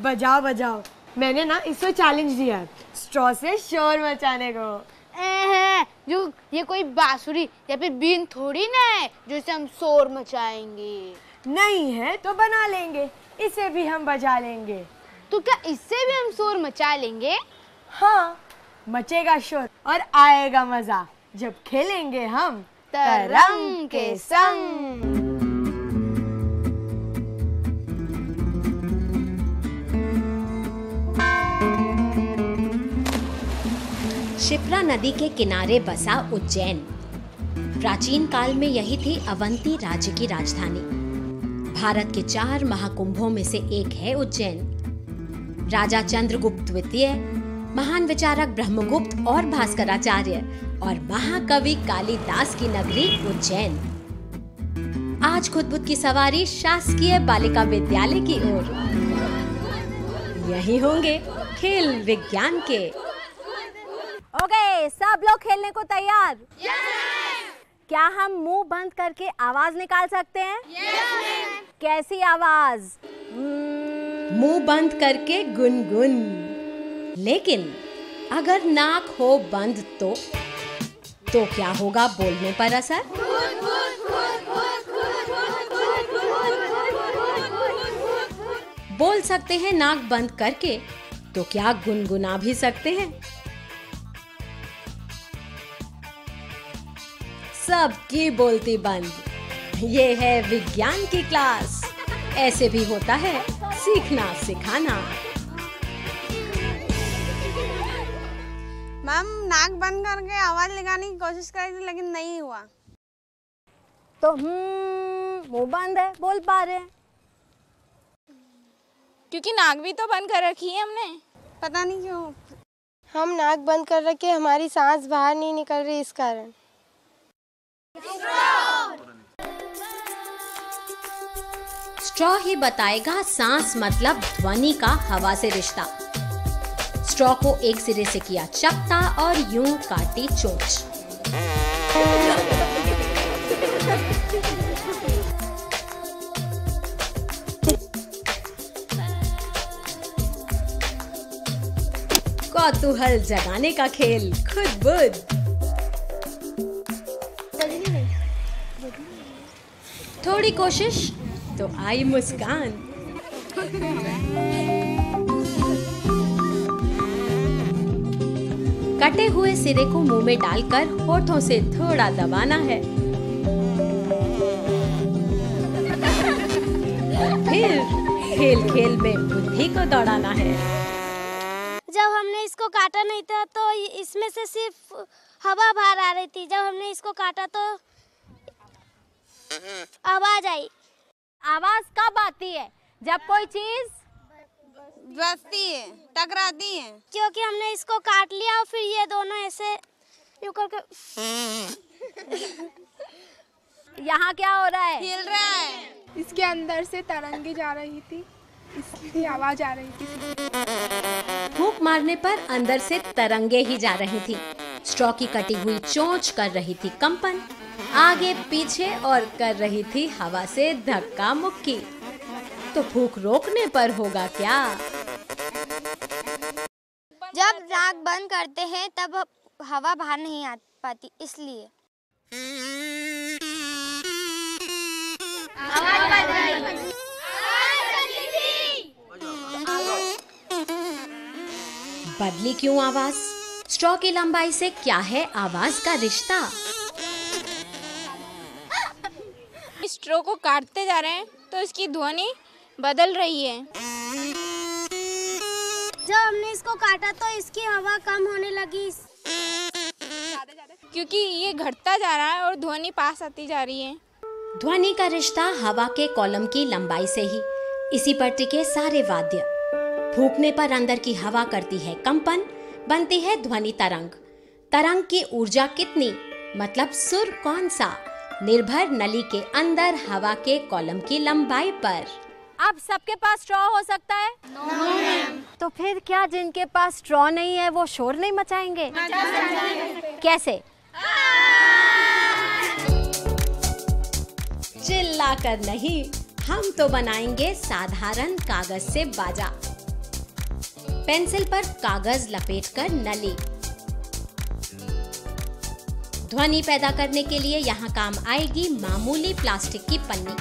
बजाओ बजाओ। मैंने ना इसको चैलेंज दिया है। स्ट्रॉ से शोर मचाने को। ए, जो ये कोई बांसुरी या फिर बीन थोड़ी ना है जो इसे हम शोर मचाएँगे। नहीं है तो बना लेंगे। इसे भी हम बजा लेंगे। तो क्या इससे भी हम शोर मचा लेंगे? हाँ मचेगा शोर और आएगा मज़ा। जब खेलेंगे हम तरंग के संग। शिप्रा नदी के किनारे बसा उज्जैन। प्राचीन काल में यही थी अवंती राज्य की राजधानी। भारत के चार महाकुंभों में से एक है उज्जैन। राजा चंद्रगुप्त द्वितीय, महान विचारक ब्रह्मगुप्त और भास्कराचार्य और महाकवि कालिदास की नगरी उज्जैन। आज खुदबुद की सवारी शासकीय बालिका विद्यालय की ओर। यही होंगे खेल विज्ञान के ओके सब लोग खेलने को तैयार? क्या हम मुँह बंद करके आवाज़ निकाल सकते हैं? कैसी आवाज़? हम्म, मुँह बंद करके गुनगुन। लेकिन अगर नाक हो बंद तो? तो क्या होगा बोलने पर असर? बोल सकते हैं नाक बंद करके तो क्या गुनगुना भी सकते हैं? सबकी बोलती बंद। ये है विज्ञान की क्लास। ऐसे भी होता है सीखना सिखाना। मैम नाक बंद करके आवाज़ लगाने की कोशिश करी थी लेकिन नहीं हुआ। तो हम्म मुँह बंद है बोल पा रहे हैं। क्योंकि नाक भी तो बंद कर रखी है हमने। पता नहीं क्यों। हम नाक बंद कर रखे हमारी सांस बाहर नहीं निकल रही इस कारण। स्ट्रॉ ही बताएगा सांस मतलब ध्वनि का हवा से रिश्ता। स्ट्रॉ को एक सिरे से किया चपटा और यूँ काटी चोंच। कौतूहल जगाने का खेल, खुद बुद थोड़ी कोशिश तो आई मुस्कान। कटे हुए सिरे को मुँह में डालकर होठों से थोड़ा दबाना है। फिर खेल खेल में बुद्धि को दौड़ाना है। जब हमने इसको काटा नहीं था तो इसमें से सिर्फ़ हवा बाहर आ रही थी। जब हमने इसको काटा तो आवाज़ आई आवाज़ कब आती है? जब कोई चीज़ बसती है टकराती है। क्योंकि हमने इसको काट लिया और फिर ये दोनों ऐसे यूँ करके यहाँ क्या हो रहा है? हिल रहा है। इसके अंदर से तरंगे जा रही थी इसलिए आवाज़ आ रही थी। फूंक मारने पर अंदर से तरंगे ही जा रही थी। स्ट्रॉ की कटी हुई चोंच कर रही थी कंपन। आगे पीछे और कर रही थी हवा से धक्का मुक्की। तो भूख रोकने पर होगा क्या? जब नाक बंद करते हैं तब हवा बाहर नहीं आ पाती इसलिए। बदली क्यों आवाज़? स्ट्रॉ की लंबाई से क्या है आवाज़ का रिश्ता? स्ट्रो को काटते जा रहे हैं तो इसकी ध्वनि बदल रही है। जब हमने इसको काटा तो इसकी हवा कम होने लगी। क्योंकि ये घटता जा रहा है और ध्वनि पास आती जा रही है। ध्वनि का रिश्ता हवा के कॉलम की लंबाई से ही इसी पर टिके सारे वाद्य। फूकने पर अंदर की हवा करती है कंपन बनती है ध्वनि तरंग। तरंग की ऊर्जा कितनी मतलब सुर कौन सा? निर्भर नली के अंदर हवा के कॉलम की लंबाई पर। अब सबके पास स्ट्रॉ हो सकता है? तो फिर क्या जिनके पास स्ट्रॉ नहीं है वो शोर नहीं मचाएँगे? कैसे? चिल्ला कर नहीं हम तो बनाएँगे साधारण कागज़ से बाजा। पेंसिल पर कागज़ लपेटकर नली। ध्वनि पैदा करने के लिए यहाँ काम आएगी मामूली प्लास्टिक की पन्नी।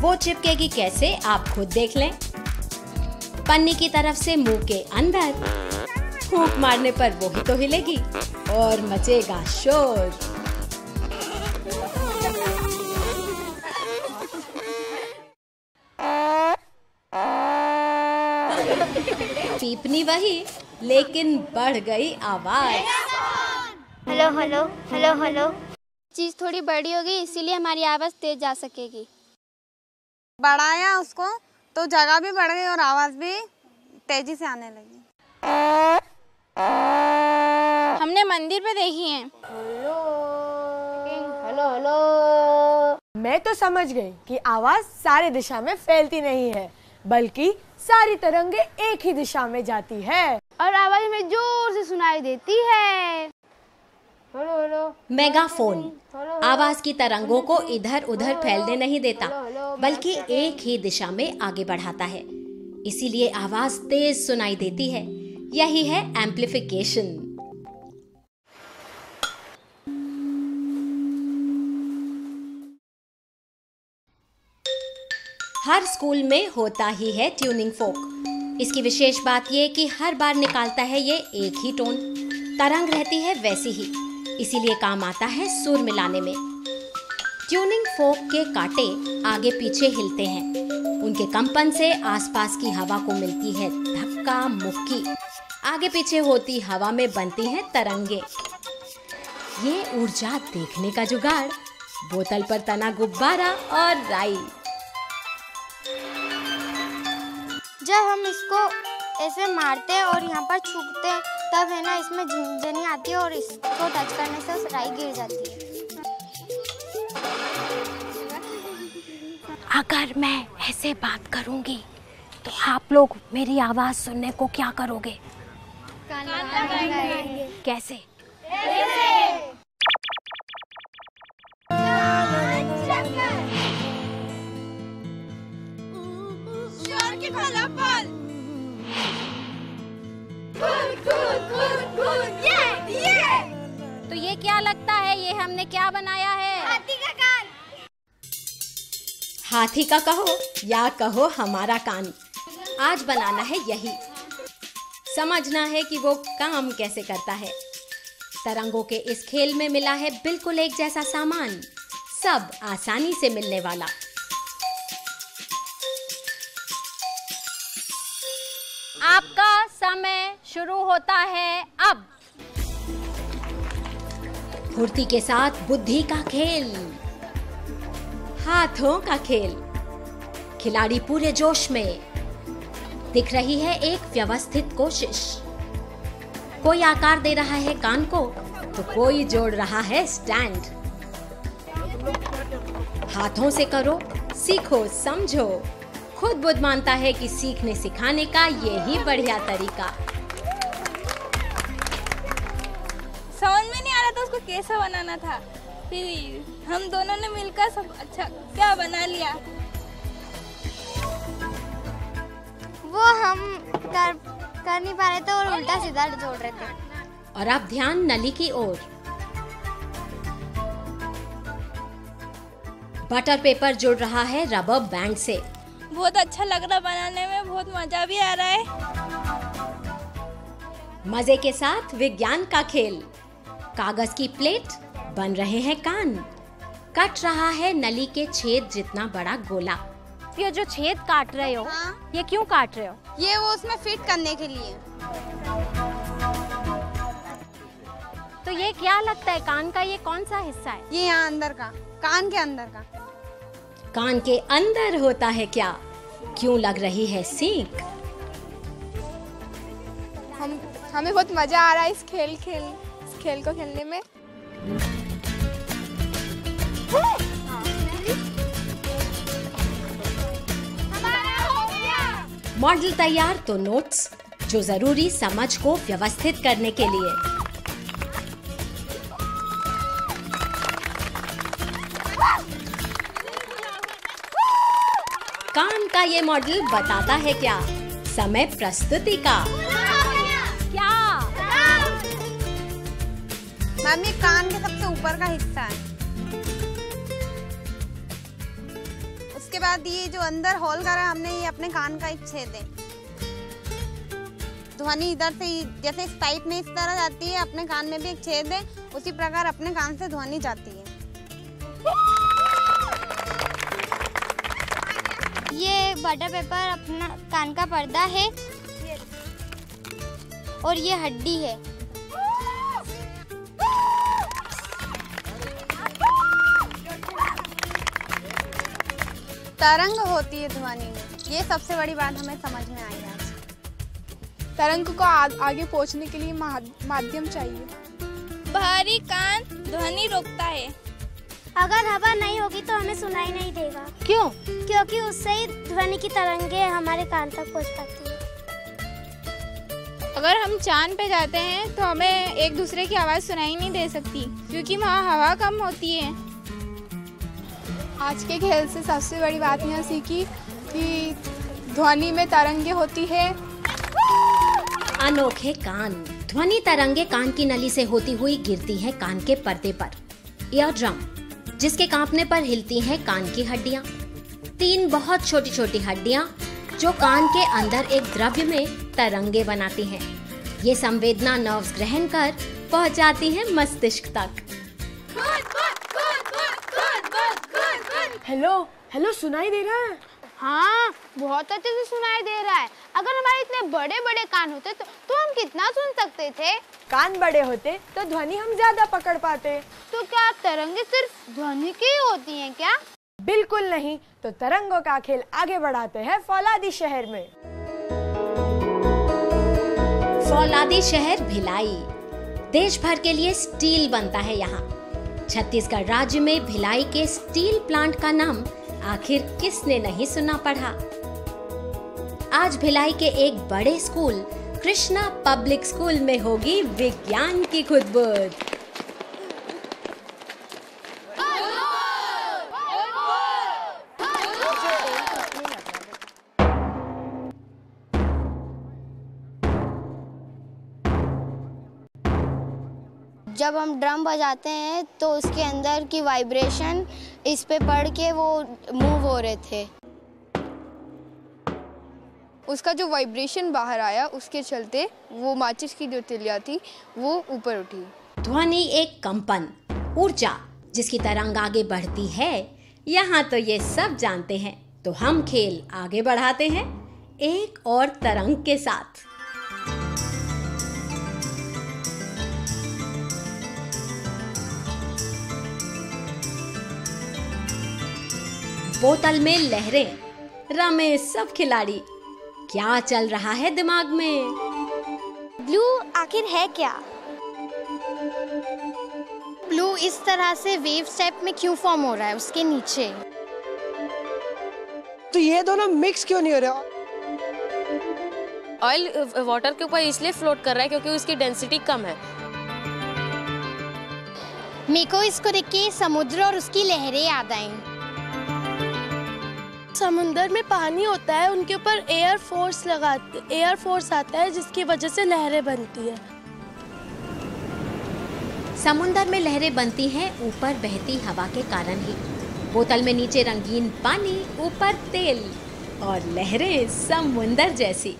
वो चिपकेगी कैसे, आप खुद देख लें। पन्नी की तरफ़ से मुँह के अंदर फूंक मारने पर वो ही तो हिलेगी और मचेगा शोर। पीपनी वही, लेकिन बढ़ गई आवाज़। हेलो हेलो हेलो हेलो चीज़ थोड़ी बड़ी होगी इसीलिए हमारी आवाज़ तेज जा सकेगी। बढ़ाया उसको तो जगह भी बढ़ गई और आवाज़ भी तेज़ी से आने लगी। हमने मंदिर पे देखी है। हेलो हेलो हेलो मैं तो समझ गई कि आवाज़ सारे दिशा में फैलती नहीं है बल्कि सारी तरंगे एक ही दिशा में जाती है। और आवाज़ में ज़ोर से सुनाई देती है। मेगाफोन। आवाज़ की तरंगों को इधर उधर फैलने नहीं देता, बल्कि एक ही दिशा में आगे बढ़ाता है। इसीलिए आवाज़ तेज सुनाई देती है। यही है एम्प्लीफिकेशन हर स्कूल में होता ही है ट्यूनिंग फोक। इसकी विशेष बात यह कि हर बार निकालता है ये एक ही टोन। तरंग रहती है वैसी ही। इसीलिए काम आता है सुर मिलाने में। ट्यूनिंग फोक के कांटे आगे पीछे हिलते हैं। उनके कंपन से आसपास की हवा को मिलती है धक्का मुक्की। आगे पीछे होती हवा में बनती हैं तरंगे। ये ऊर्जा देखने का जुगाड़, बोतल पर तना गुब्बारा और राई। जब हम इसको ऐसे मारते हैं और यहाँ पर छूकते हैं तब है ना इसमें झुंझनी आती है और इसको टच करने से उस राई गिर जाती है। अगर मैं ऐसे बात करूँगी तो आप लोग मेरी आवाज़ सुनने को क्या करोगे? कैसे? तो क्या लगता है? ये हमने क्या बनाया है? हाथी का कहो या कहो हमारा कान। आज बनाना है यही। समझना है कि वो काम कैसे करता है। तरंगों के इस खेल में मिला है बिल्कुल एक जैसा सामान। सब आसानी से मिलने वाला। आपका समय शुरू होता है अब। फुर्ती के साथ बुद्धि का खेल। हाथों का खेल। खिलाड़ी पूरे जोश में। दिख रही है एक व्यवस्थित कोशिश। कोई आकार दे रहा है कान को तो कोई जोड़ रहा है स्टैंड। हाथों से करो, सीखो, समझो। खुद बुद्ध मानता है कि सीखने सिखाने का यही बढ़िया तरीका। उसको कैसा बनाना था? फिर हम दोनों ने मिलकर सब अच्छा क्या बना लिया? वो हम कर कर नहीं पा रहे थे और उल्टा सीधा जोड़ रहे थे। और अब ध्यान नली की ओर। बटर पेपर जुड़ रहा है रबर बैंड से। बहुत अच्छा लग रहा बनाने में बहुत मज़ा भी आ रहा है। मज़े के साथ विज्ञान का खेल। कागज़ की प्लेट बन रहे हैं कान। कट रहा है नली के छेद जितना बड़ा गोला। ये जो छेद काट रहे हो हाँ। ये क्यों काट रहे हो? ये वो उसमें फिट करने के लिए। तो ये क्या लगता है कान का ये कौन सा हिस्सा है? ये यहाँ अंदर का कान के अंदर का। कान के अंदर होता है क्या? क्यों लग रही है सीख? हम हमें बहुत मज़ा आ रहा है इस खेल खेल। खेल को खेलने में। मॉडल तैयार तो नोट्स जो ज़रूरी समझ को व्यवस्थित करने के लिए। काम का ये मॉडल बताता है क्या? समय प्रस्तुति का। मैम ये कान के सबसे ऊपर का हिस्सा है। उसके बाद ये जो अंदर होल करा है हमने ये अपने कान का एक छेद है। ध्वनि इधर से जैसे इस पाइप में इस तरह जाती है अपने कान में भी एक छेद है उसी प्रकार अपने कान से ध्वनि जाती है। ये बटर पेपर अपना कान का पर्दा है। और ये हड्डी है। तरंग होती है ध्वनि में। ये सबसे बड़ी बात हमें समझ में आई आज। तरंग को आ, आगे पहुँचने के लिए माध्यम चाहिए। बाहरी कान ध्वनि रोकता है। अगर हवा नहीं होगी तो हमें सुनाई नहीं देगा। क्यों? क्योंकि उससे ही ध्वनि की तरंगे हमारे कान तक पहुँच पाती है। अगर हम चाँद पे जाते हैं तो हमें एक दूसरे की आवाज़ सुनाई नहीं दे सकती क्योंकि वहाँ हवा कम होती है। आज के खेल से सबसे बड़ी बात यह सीखी कि ध्वनि में तरंगे होती है। अनोखे कान। ध्वनि तरंगे कान की नली से होती हुई गिरती है कान के पर्दे पर। ईयर ड्रम जिसके कांपने पर हिलती हैं कान की हड्डियाँ। तीन बहुत छोटी छोटी हड्डियाँ जो कान के अंदर एक द्रव्य में तरंगे बनाती हैं। ये संवेदना नर्व्स ग्रहण कर पहुँच है मस्तिष्क तक। हेलो हेलो सुनाई दे रहा है? हाँ बहुत अच्छे से सुनाई दे रहा है। अगर हमारे इतने बड़े बड़े कान होते तो, तो हम कितना सुन सकते थे? कान बड़े होते तो ध्वनि हम ज़्यादा पकड़ पाते। तो क्या तरंगे सिर्फ़ ध्वनि की ही होती हैं क्या? बिल्कुल नहीं तो तरंगों का खेल आगे बढ़ाते हैं फौलादी शहर में। फौलादी शहर भिलाई। देश भर के लिए स्टील बनता है यहाँ। छत्तीसगढ़ राज्य में भिलाई के स्टील प्लांट का नाम आखिर किसने नहीं सुना पढ़ा? आज भिलाई के एक बड़े स्कूल कृष्णा पब्लिक स्कूल में होगी विज्ञान की खुदबुद। जब हम ड्रम बजाते हैं तो उसके अंदर की वाइब्रेशन इस पे पड़ के वो मूव हो रहे थे। उसका जो वाइब्रेशन बाहर आया, उसके चलते वो माचिस की जो तिलिया थी, वो ऊपर उठी। ध्वनि एक कंपन, ऊर्जा, जिसकी तरंग आगे बढ़ती है। यहाँ तो ये सब जानते हैं। तो हम खेल आगे बढ़ाते हैं, एक और तरंग के साथ। बोतल में लहरें रमे सब खिलाड़ी। क्या चल रहा है दिमाग में? ब्लू आखिर है क्या? ब्लू इस तरह से वेव स्टेप में क्यों फॉर्म हो रहा है उसके नीचे? तो ये दोनों मिक्स क्यों नहीं हो रहे? ऑयल वाटर के ऊपर इसलिए फ्लोट कर रहा है क्योंकि उसकी डेंसिटी कम है। मेरे को इसको देख के समुद्र और उसकी लहरें याद आई। समुंदर में पानी होता है, उनके ऊपर एयर फोर्स लगाते एयर फोर्स आता है, जिसकी वजह से लहरें बनती है। समुंदर में लहरें बनती हैं, ऊपर बहती हवा के कारण ही। बोतल में नीचे रंगीन पानी, ऊपर तेल और लहरें समुंदर जैसी।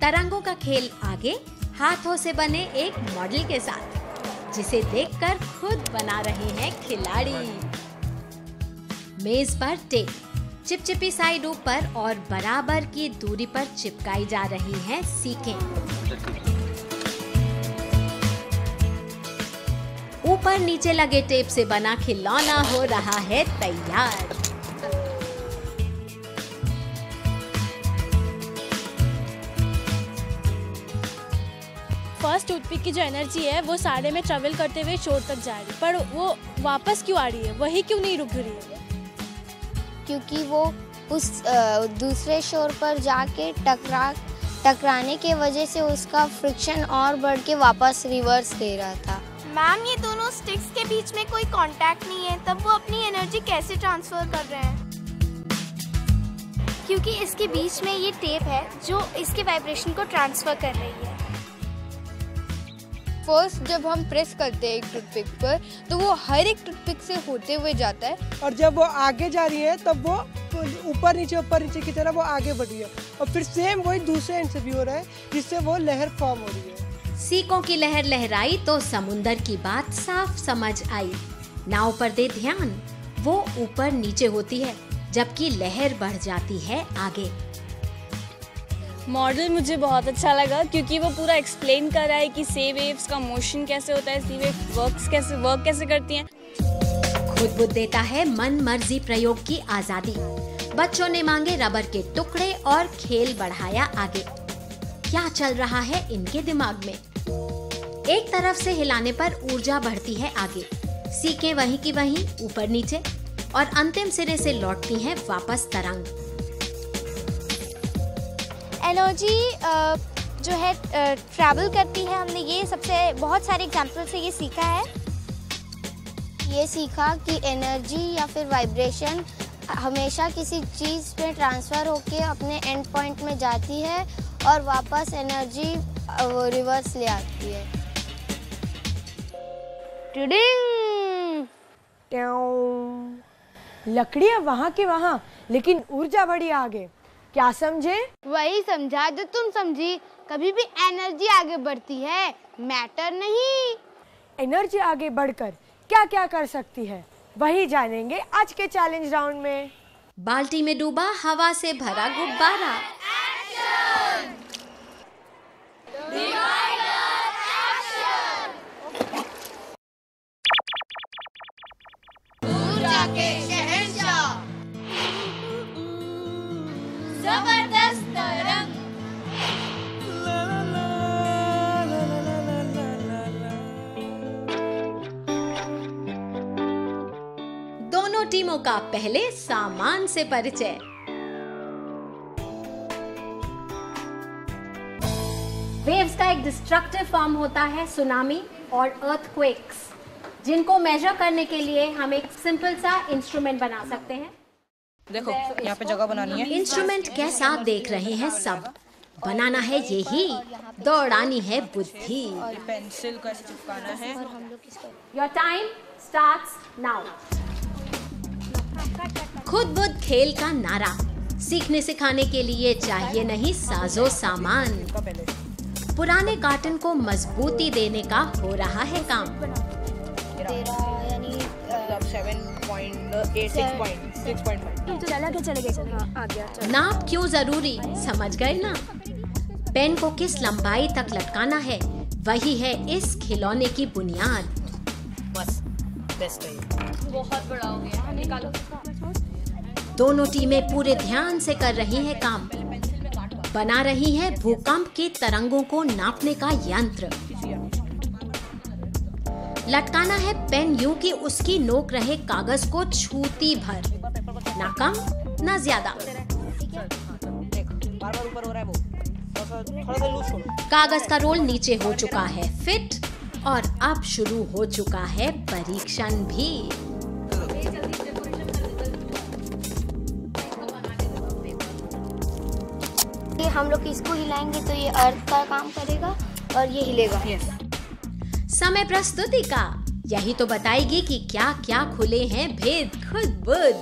तरंगों का खेल आगे हाथों से बने एक मॉडल के साथ, जिसे देखकर खुद बना रहे हैं खिलाड़ी। मेज पर टेप। चिपचिपी साइड ऊपर और बराबर की दूरी पर चिपकाई जा रही हैं सीखें ऊपर नीचे लगे टेप से बना खिलौना हो रहा है तैयार। फ़र्स्ट टूथपिक की जो एनर्जी है, वो साड़े में ट्रेवल करते हुए शोर तक जा रही है, पर वो वापस क्यों आ रही है? वही क्यों नहीं रुक रही है? क्योंकि वो उस दूसरे शोर पर जाके टकरा, टकराने के वजह से उसका फ्रिक्शन और बढ़ के वापस रिवर्स दे रहा था। मैम ये दोनों स्टिक्स के बीच में कोई कांटेक्ट नहीं है। तब वो अपनी एनर्जी कैसे ट्रांसफ़र कर रहे हैं? क्योंकि इसके बीच में ये टेप है जो इसके वाइब्रेशन को ट्रांसफ़र कर रही है। फ़र्स्ट जब हम प्रेस करते हैं एक टूथपिक पर तो वो हर एक टूथपिक से होते हुए जाता है। और जब वो आगे जा रही है तब वो ऊपर नीचे ऊपर नीचे की तरह वो आगे बढ़ रही है। और फिर सेम वही दूसरे एंड से भी हो रहा है जिससे वो लहर फॉर्म हो रही है। सीकों की लहर लहराई तो समुंदर की बात साफ़ समझ आई। नाव पर दे ध्यान वो ऊपर नीचे होती है जबकि लहर बढ़ जाती है आगे। मॉडल मुझे बहुत अच्छा लगा क्योंकि वो पूरा एक्सप्लेन कर रहा है कि सी वेव्स का मोशन कैसे होता है सी वेव वर्क्स कैसे वर्क कैसे करती हैं। खुद बुद्ध देता है मन मर्ज़ी प्रयोग की आज़ादी। बच्चों ने मांगे रबर के टुकड़े और खेल बढ़ाया आगे। क्या चल रहा है इनके दिमाग में? एक तरफ़ से हिलाने पर ऊर्जा बढ़ती है आगे। सीखे वहीं की वहीं, ऊपर नीचे। और अंतिम सिरे से लौटती हैं वापस तरंग। एनर्जी जो है ट्रैवल करती है हमने ये सबसे बहुत सारे एग्ज़ाम्पल से ये सीखा है। ये सीखा कि एनर्जी या फिर वाइब्रेशन हमेशा किसी चीज़ में ट्रांसफ़र होके अपने एंड पॉइंट में जाती है और वापस एनर्जी रिवर्स ले आती है। लकड़ियाँ वहाँ के वहाँ लेकिन ऊर्जा बड़ी आगे। क्या समझे? वही समझा जो तुम समझी। कभी भी एनर्जी आगे बढ़ती है मैटर नहीं। एनर्जी आगे बढ़कर क्या क्या कर सकती है? वही जानेंगे आज के चैलेंज राउंड में। बाल्टी में डूबा हवा से भरा गुब्बारा। टीमों का पहले सामान से परिचय। वेव्स का एक डिस्ट्रक्टिव फॉर्म होता है सुनामी और अर्थक्वेक्स जिनको मेजर करने के लिए हम एक सिंपल सा इंस्ट्रूमेंट बना सकते हैं। देखो यहाँ पे जगह बनानी है। इंस्ट्रूमेंट कैसा देख रहे हैं सब। बनाना है यही दौड़ानी है बुद्धि। पेंसिल को ऐसे चिपकाना है। योर टाइम स्टार्ट्स नाउ खुद बुद्ध खेल का नारा सीखने सिखाने के लिए चाहिए नहीं साजो सामान। पुराने कार्टन को मजबूती देने का हो रहा है काम। नाप क्यों ज़रूरी? समझ गए ना? पेन को किस लंबाई तक लटकाना है? वही है इस खिलौने की बुनियाद। बस बेस्ट है बहुत बड़ा हो गया। निकालो। दोनों टीमें पूरे ध्यान से कर रही हैं काम। बना रही है भूकंप की तरंगों को नापने का यंत्र। लटकाना है पेन यूँ कि उसकी नोक रहे कागज़ को छूती भर। ना कम ना ज़्यादा। कागज़ का रोल नीचे हो चुका है फिट। और अब शुरू हो चुका है परीक्षण भी। हम लोग इसको हिलाएँगे तो ये अर्थ का काम करेगा और ये हिलेगा। Yes. समय प्रस्तुति का। यही तो बताएगी कि क्या क्या खुले हैं भेद खुद बुद।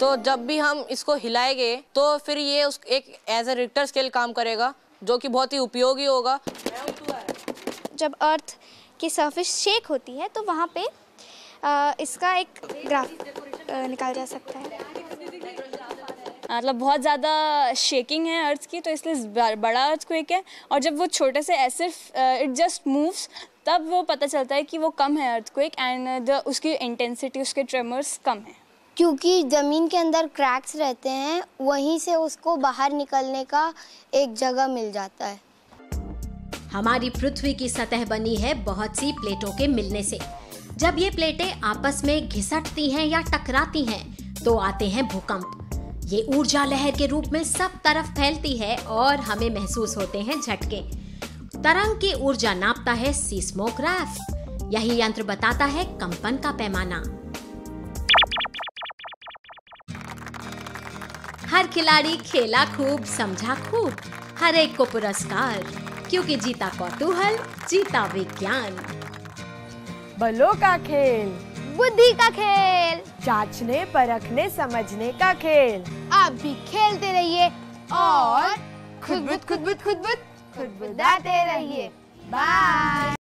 तो जब भी हम इसको हिलाएँगे तो फिर ये उस एक एज ए रिक्टर स्केल काम करेगा जो कि बहुत ही उपयोगी होगा। जब अर्थ की सरफेस शेक होती है तो वहाँ पे आ, इसका एक ग्राफ निकाल जा सकता है। मतलब बहुत ज़्यादा शेकिंग है अर्थ की तो इसलिए बड़ा अर्थ क्वेक है। और जब वो छोटे से ऐसे इट जस्ट मूव्स तब वो पता चलता है कि वो कम है अर्थ क्वेक एंड उसकी इंटेंसिटी उसके ट्रेमर्स कम है। क्योंकि ज़मीन के अंदर क्रैक्स रहते हैं वहीं से उसको बाहर निकलने का एक जगह मिल जाता है। हमारी पृथ्वी की सतह बनी है बहुत सी प्लेटों के मिलने से। जब ये प्लेटें आपस में घिसटती हैं या टकराती हैं तो आते हैं भूकंप। ये ऊर्जा लहर के रूप में सब तरफ़ फैलती है और हमें महसूस होते हैं झटके। तरंग की ऊर्जा नापता है सीस्मोग्राफ यही यंत्र बताता है कंपन का पैमाना। हर खिलाड़ी खेला खूब समझा खूब। हर एक को पुरस्कार क्योंकि जीता कौतूहल जीता विज्ञान। बलों का खेल। बुद्धि का खेल। जांचने परखने समझने का खेल। आप भी खेलते रहिए और खुद बुद खुद बुद खुद बुद खुद बुदाते रहिए। बाय।